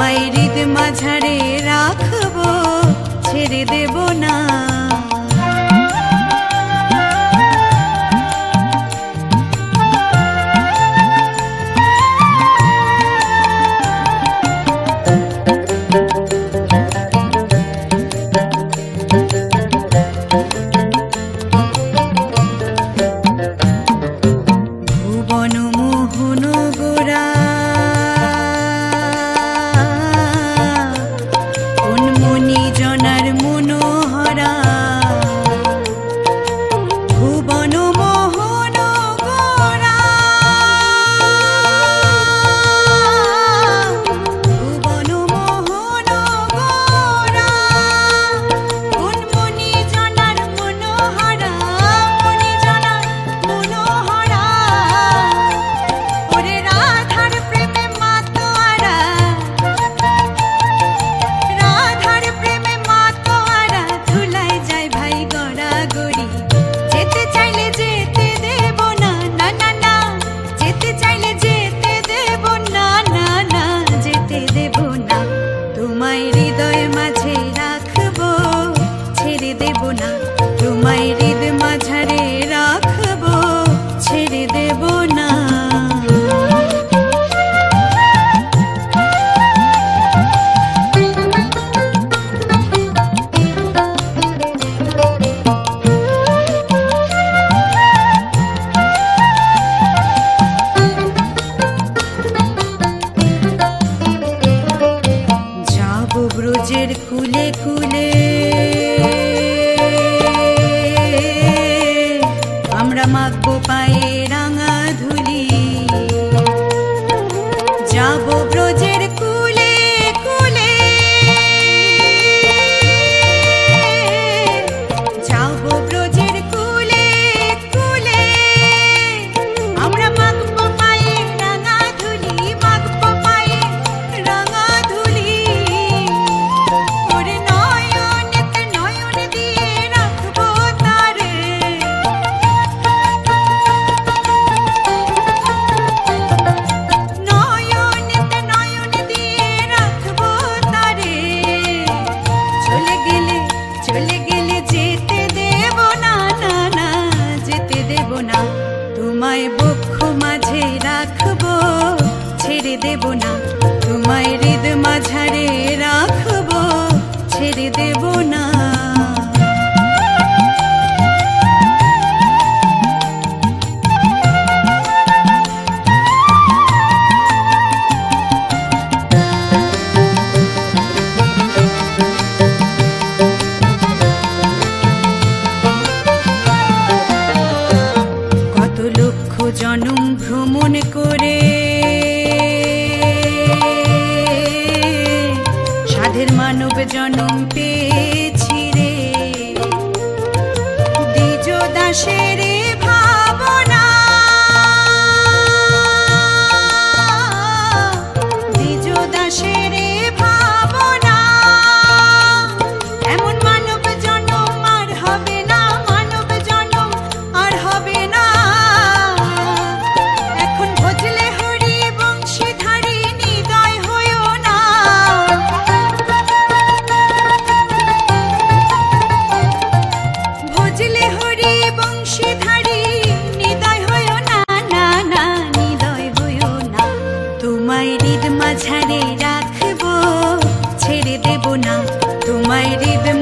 মাইরিদ হৃদ মাঝারে রাখব ছেড়ে দেবো চলে গেলে যেতে দেব না না না, যেতে দেব না। তোমায় বক্ষ মাঝে রাখব, ছেড়ে দেব না। তোমায় হৃদ মাঝারে রাখব, ছেড়ে দেব my rhythm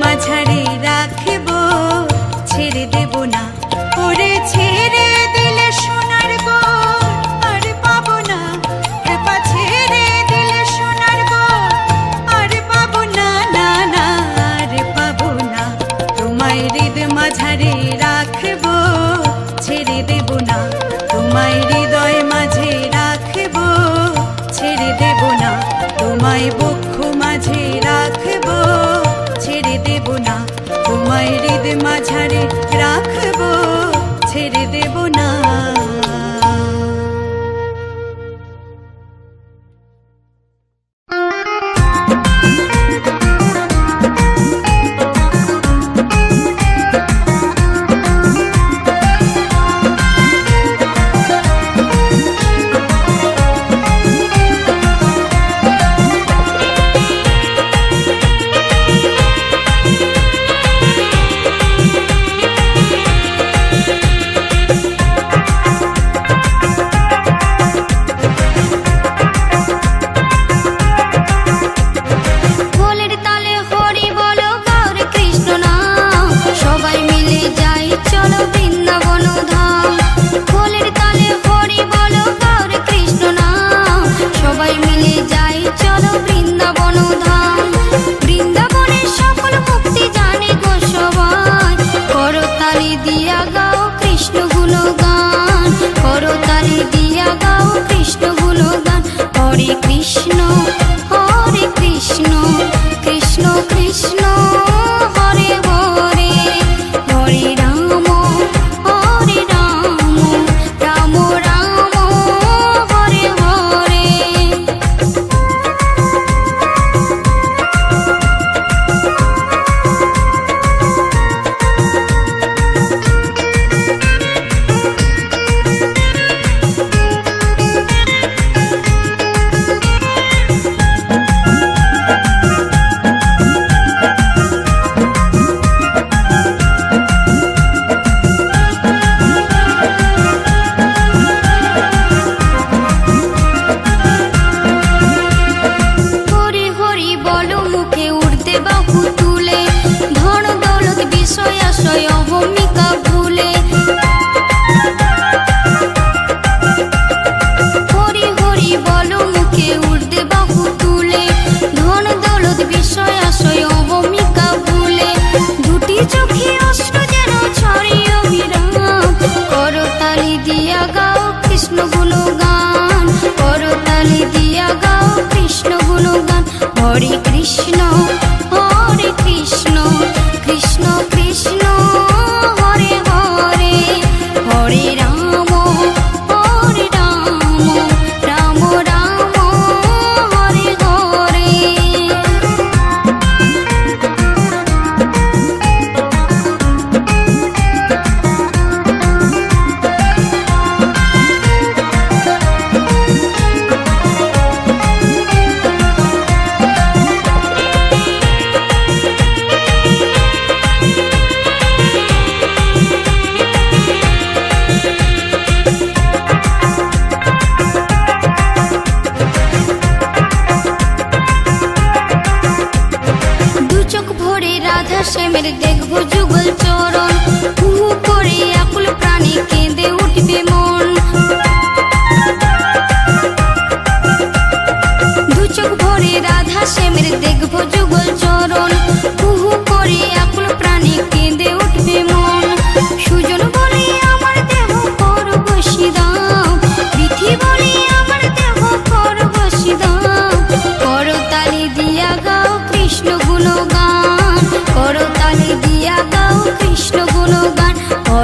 কৃষ্ণ গুণগান হরে কৃষ্ণ।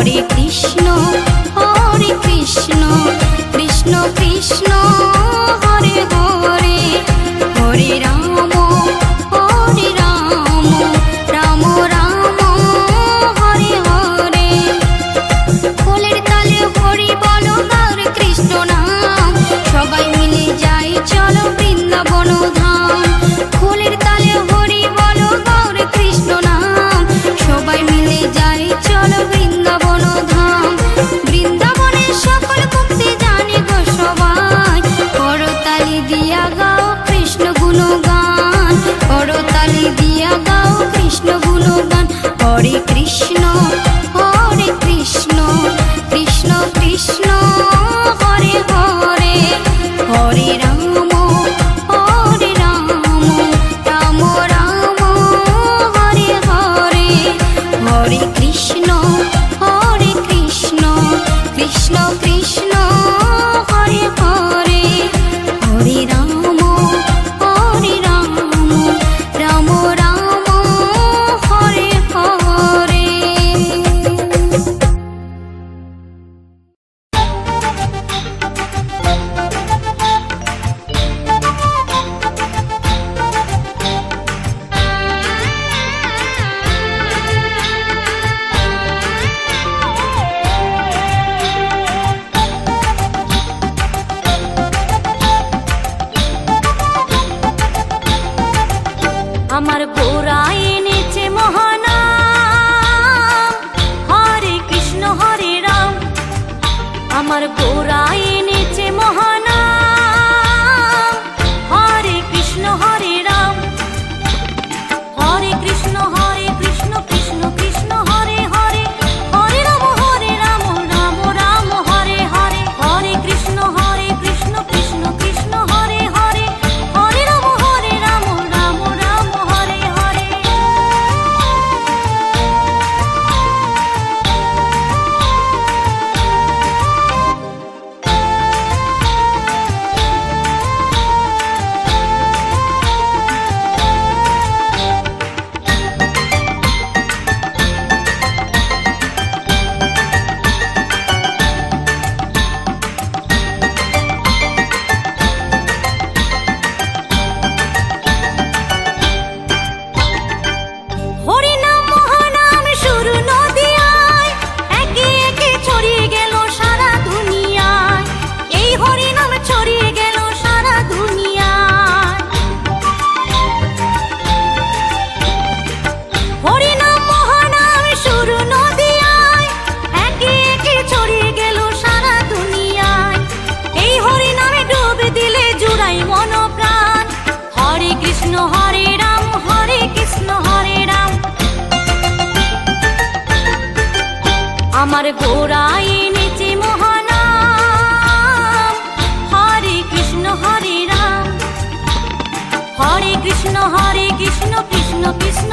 হরে কৃষ্ণ। আমার গোড়ায় নেচে মহানাম। হরে কৃষ্ণ হরে রাম। হরে কৃষ্ণ হরে কৃষ্ণ কৃষ্ণ কৃষ্ণ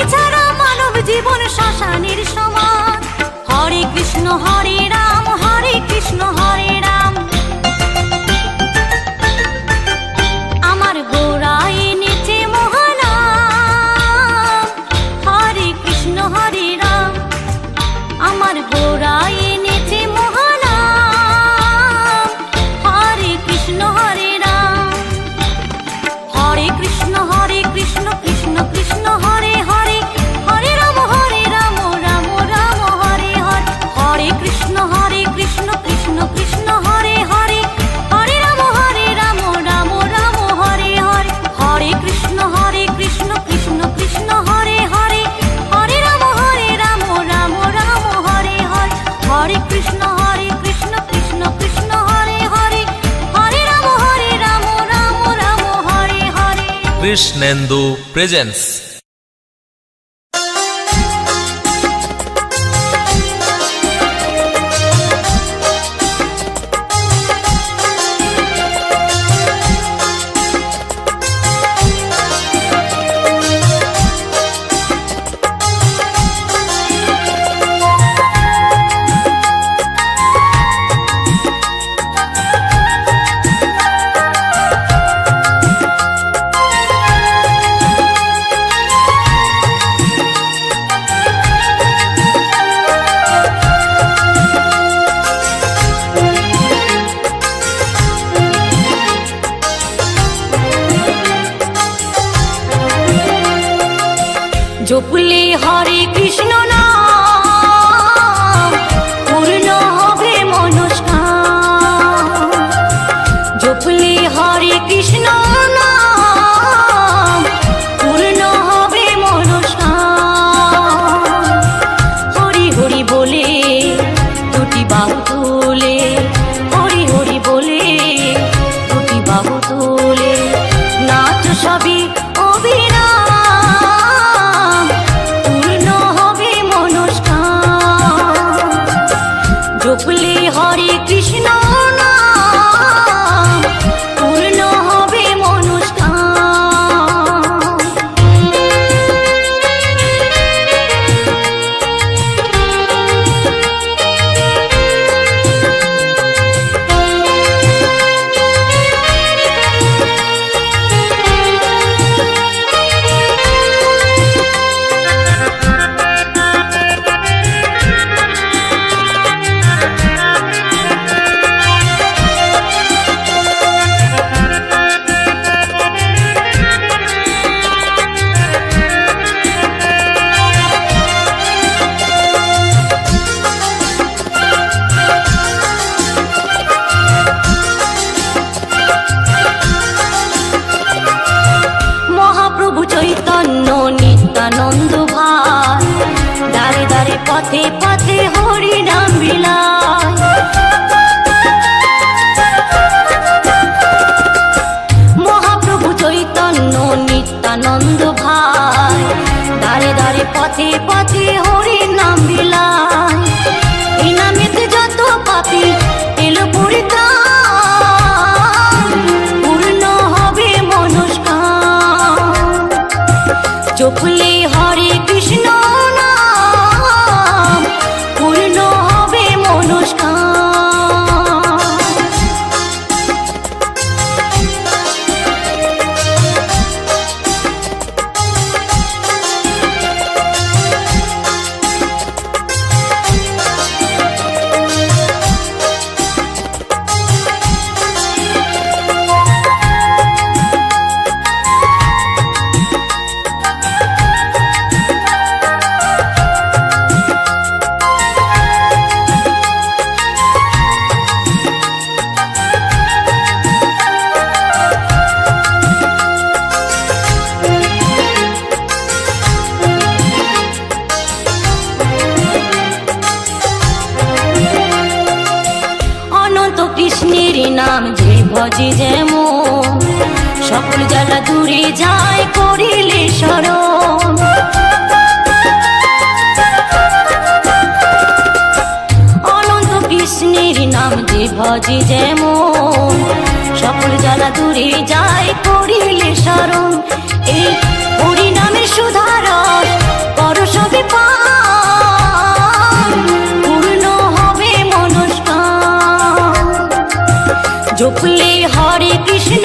এছাড়া মানব জীবন শাসানের সমান হরে কৃষ্ণ হরে রাম হরে কৃষ্ণ হরে কৃষ্ণেন্দু প্রেজেন্স জপলে হরে কৃষ্ণ নাম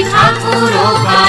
ঠাকুর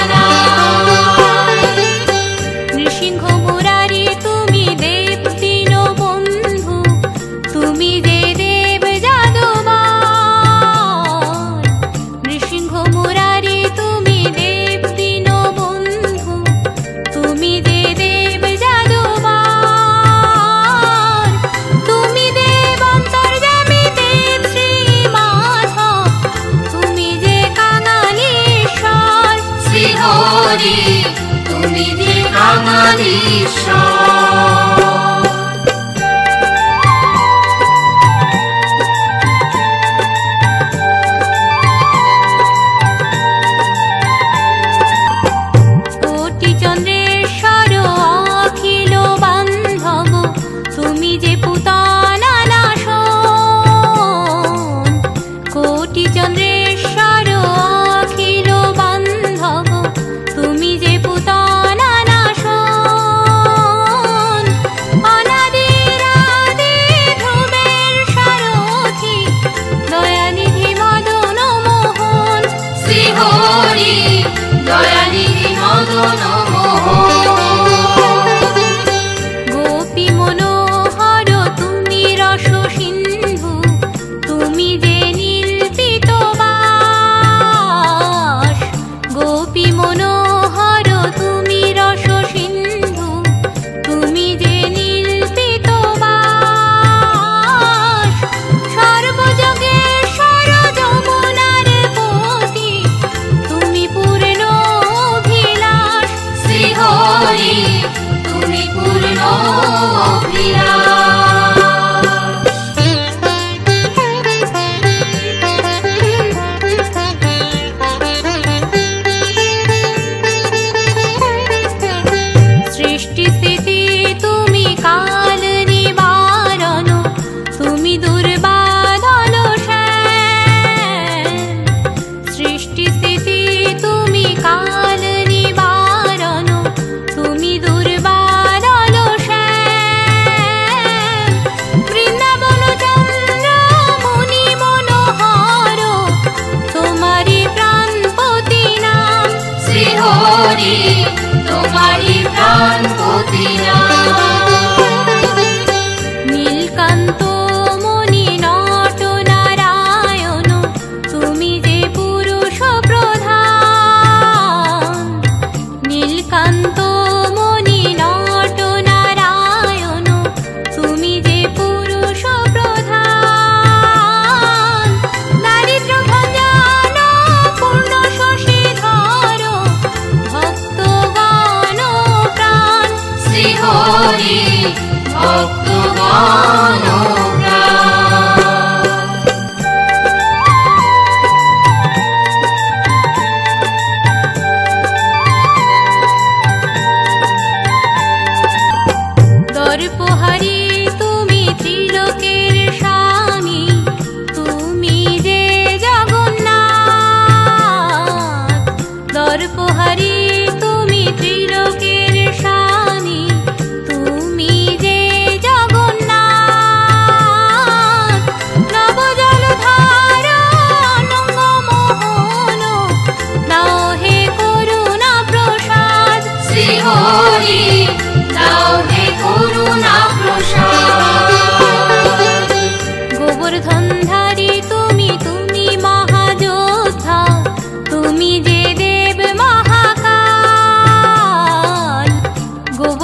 no, no.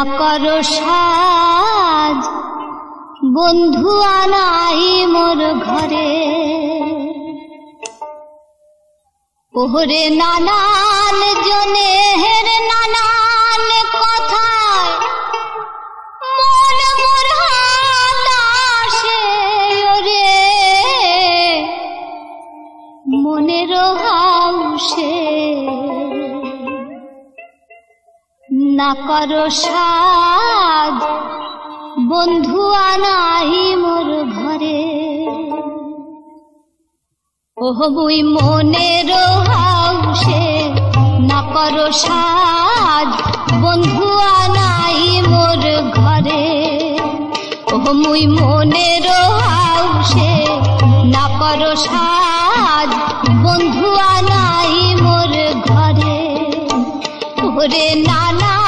না কর সাজ বন্ধু আনাই মোর ঘরে। ওহরে নানান জনে হেরে না করো সাজ বন্ধু আনাহি মোর ঘরে। ওহ বুই মনের হাউসে, না করো সাদ বন্ধু আনাই মোর ঘরে। ওহ মুই মনের হাউসে, না করো সাদ বন্ধু আনাই মোর ঘরে। ওরে নানা